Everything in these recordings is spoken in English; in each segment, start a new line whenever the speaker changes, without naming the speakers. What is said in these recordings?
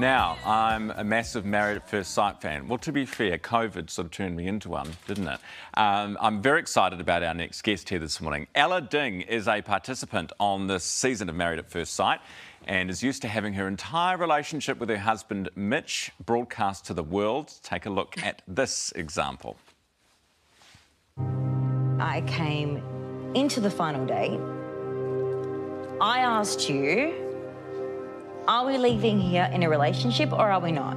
Now, I'm a massive Married at First Sight fan. Well, to be fair, COVID sort of turned me into one, didn't it? Um, I'm very excited about our next guest here this morning. Ella Ding is a participant on this season of Married at First Sight and is used to having her entire relationship with her husband Mitch broadcast to the world. Take a look at this example.
I came into the final date. I asked you, are we leaving here in a relationship or are we not?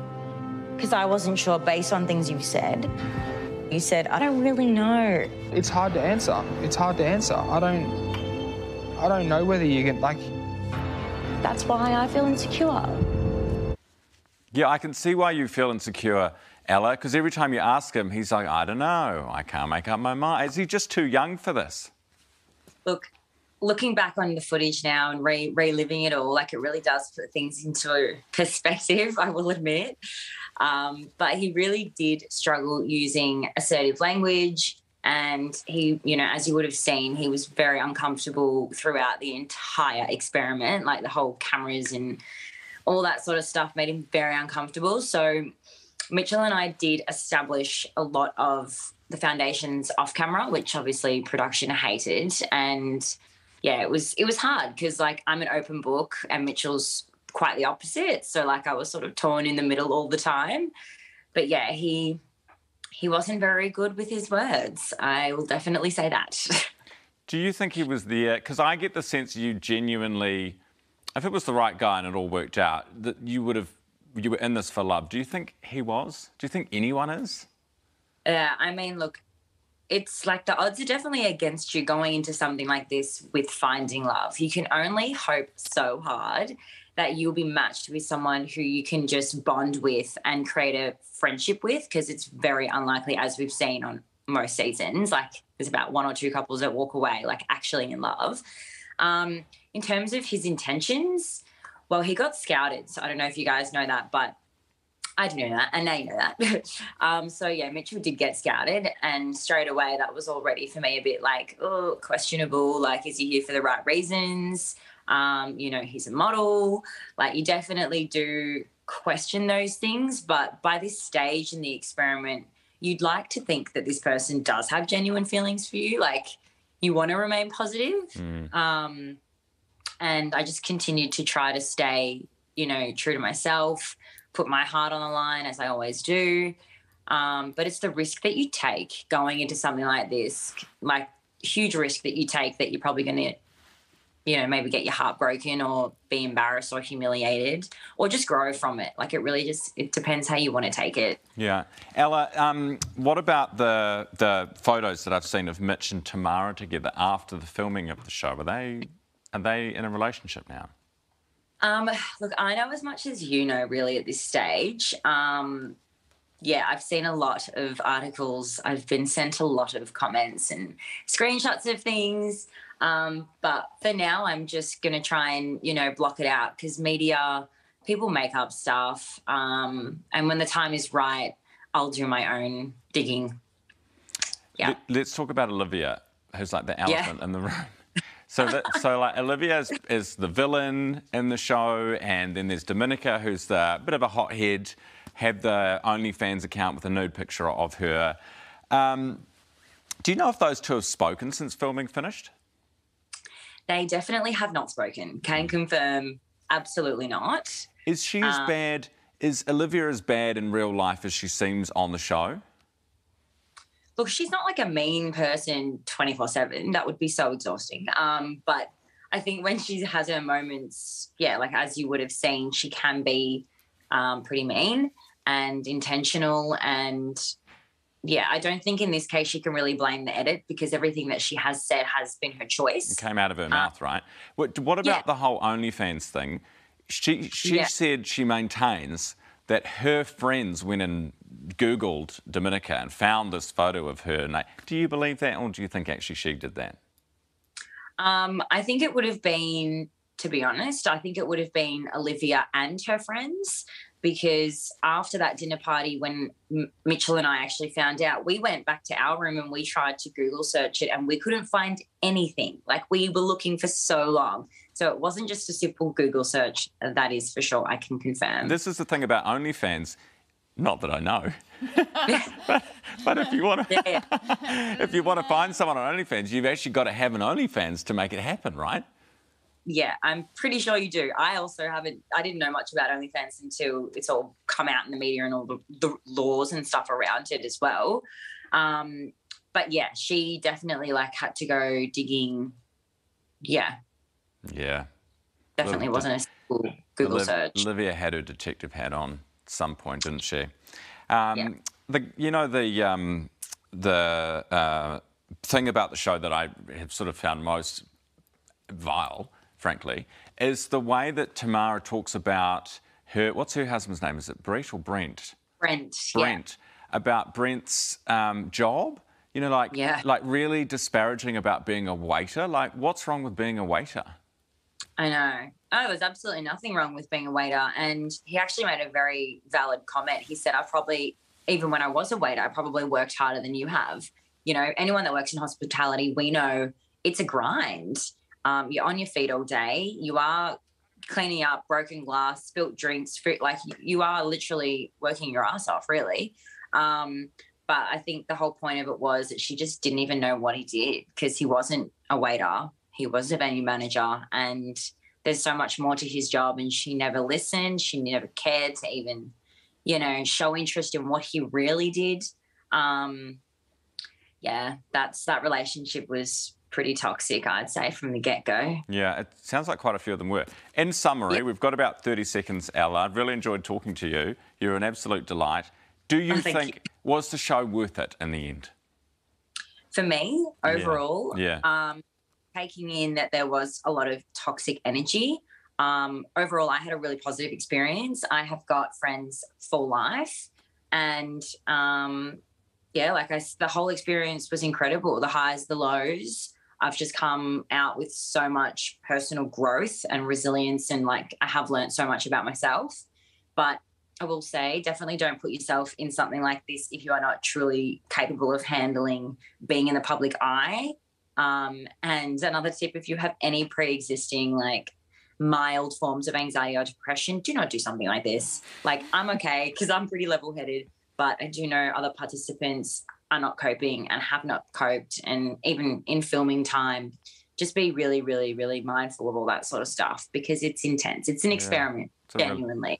Because I wasn't sure based on things you've said. You said, I don't really know.
It's hard to answer. It's hard to answer. I don't I don't know whether you can like
That's why I feel insecure.
Yeah, I can see why you feel insecure, Ella, because every time you ask him, he's like, I don't know, I can't make up my mind. Is he just too young for this?
Look, looking back on the footage now and re- reliving it all, like it really does put things into perspective, I will admit. Um, but he really did struggle using assertive language. And he, you know, as you would have seen, he was very uncomfortable throughout the entire experiment. Like the whole cameras and all that sort of stuff made him very uncomfortable. So Mitchell and I did establish a lot of the foundations off camera, which obviously production hated. And yeah, it was it was hard because like I'm an open book and Mitchell's quite the opposite. So like I was sort of torn in the middle all the time. But yeah, he he wasn't very good with his words. I will definitely say that.
Do you think he was there? Because uh, I get the sense you genuinely, if it was the right guy and it all worked out, that you would have, you were in this for love. Do you think he was? Do you think anyone is?
Yeah, I mean, look, it's like the odds are definitely against you going into something like this with finding love. You can only hope so hard that you'll be matched with someone who you can just bond with and create a friendship with because it's very unlikely, as we've seen on most seasons. Like there's about one or two couples that walk away like actually in love. Um, in terms of his intentions, well, he got scouted. So I don't know if you guys know that, but I didn't know that, and now you know that. um, so yeah, Mitchell did get scouted, and straight away that was already for me a bit like, oh, questionable. Like, is he here for the right reasons? Um, you know, he's a model. Like, you definitely do question those things, but by this stage in the experiment, you'd like to think that this person does have genuine feelings for you. Like, you want to remain positive.
Mm.
Um, and I just continued to try to stay, you know, true to myself put my heart on the line as I always do. Um, but it's the risk that you take going into something like this, like huge risk that you take that you're probably going to, you know, maybe get your heart broken or be embarrassed or humiliated or just grow from it. Like it really just it depends how you want to take it.
Yeah, Ella. Um, what about the the photos that I've seen of Mitch and Tamara together after the filming of the show? Are they are they in a relationship now?
Um, look, I know as much as you know, really, at this stage. Um, yeah, I've seen a lot of articles. I've been sent a lot of comments and screenshots of things. Um, but for now, I'm just going to try and, you know, block it out because media, people make up stuff. Um, and when the time is right, I'll do my own digging. Yeah.
Let's talk about Olivia, who's like the elephant yeah. in the room. So, that, so like Olivia is, is, the villain in the show, and then there's Domenica, who's the bit of a hothead, had the OnlyFans account with a nude picture of her. Um, do you know if those two have spoken since filming finished?
They definitely have not spoken. Can confirm, absolutely not.
Is she as um, bad? Is Olivia as bad in real life as she seems on the show?
Look, she's not like a mean person 24 7. That would be so exhausting. Um, but I think when she has her moments, yeah, like as you would have seen, she can be um, pretty mean and intentional. And yeah, I don't think in this case she can really blame the edit because everything that she has said has been her choice.
It came out of her uh, mouth, right? What, what about yeah. the whole OnlyFans thing? She, she yeah. said she maintains that her friends went and Googled Domenica and found this photo of her. And do you believe that, or do you think actually she did that?
Um, I think it would have been, to be honest, I think it would have been Olivia and her friends because after that dinner party, when M- Mitchell and I actually found out, we went back to our room and we tried to Google search it and we couldn't find anything. Like we were looking for so long. So it wasn't just a simple Google search. That is for sure. I can confirm.
This is the thing about OnlyFans. Not that I know, but, but, if you want to, yeah. if you want to find someone on OnlyFans, you've actually got to have an OnlyFans to make it happen, right?
Yeah, I'm pretty sure you do. I also haven't. I didn't know much about OnlyFans until it's all come out in the media and all the, the laws and stuff around it as well. Um, but yeah, she definitely like had to go digging. Yeah.
Yeah.
Definitely wasn't a Google
Olivia,
search.
Olivia had her detective hat on some point, didn't she? Um, yeah. The you know the um, the uh, thing about the show that I have sort of found most vile, frankly, is the way that Tamara talks about her. What's her husband's name? Is it Brett or Brent?
Brent.
Brent. Yeah. About Brent's um, job. You know, like
yeah.
like really disparaging about being a waiter. Like, what's wrong with being a waiter?
I know. Oh, there's absolutely nothing wrong with being a waiter. And he actually made a very valid comment. He said, I probably, even when I was a waiter, I probably worked harder than you have. You know, anyone that works in hospitality, we know it's a grind. Um, you're on your feet all day. You are cleaning up broken glass, spilt drinks, fruit. Like you are literally working your ass off, really. Um, but I think the whole point of it was that she just didn't even know what he did because he wasn't a waiter. He was a venue manager and there's so much more to his job and she never listened. She never cared to even, you know, show interest in what he really did. Um, yeah, that's that relationship was pretty toxic, I'd say, from the get go.
Yeah, it sounds like quite a few of them were. In summary, yep. we've got about 30 seconds, Ella. I've really enjoyed talking to you. You're an absolute delight. Do you oh, think, you. was the show worth it in the end?
For me, overall,
yeah. yeah. Um,
taking in that there was a lot of toxic energy. Um, overall, I had a really positive experience. I have got friends for life, and um, yeah, like I, the whole experience was incredible. The highs, the lows. I've just come out with so much personal growth and resilience, and like I have learned so much about myself. But I will say, definitely don't put yourself in something like this if you are not truly capable of handling being in the public eye um, and another tip if you have any pre existing, like, mild forms of anxiety or depression, do not do something like this. Like, I'm okay because I'm pretty level headed, but I do know other participants are not coping and have not coped. And even in filming time, just be really, really, really mindful of all that sort of stuff because it's intense. It's an experiment, yeah, genuinely.